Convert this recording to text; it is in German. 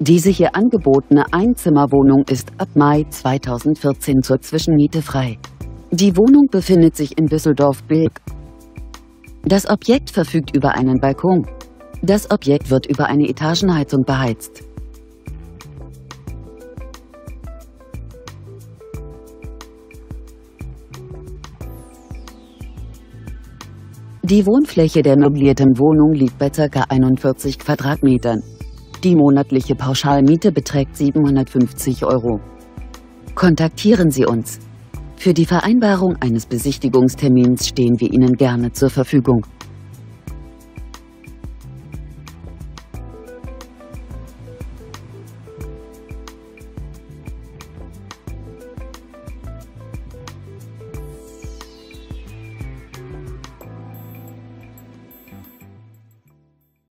Diese hier angebotene Einzimmerwohnung ist ab Mai 2014 zur Zwischenmiete frei. Die Wohnung befindet sich in Düsseldorf-Bilk. Das Objekt verfügt über einen Balkon. Das Objekt wird über eine Etagenheizung beheizt. Die Wohnfläche der möblierten Wohnung liegt bei ca. 41 Quadratmetern. Die monatliche Pauschalmiete beträgt 750 Euro. Kontaktieren Sie uns. Für die Vereinbarung eines Besichtigungstermins stehen wir Ihnen gerne zur Verfügung.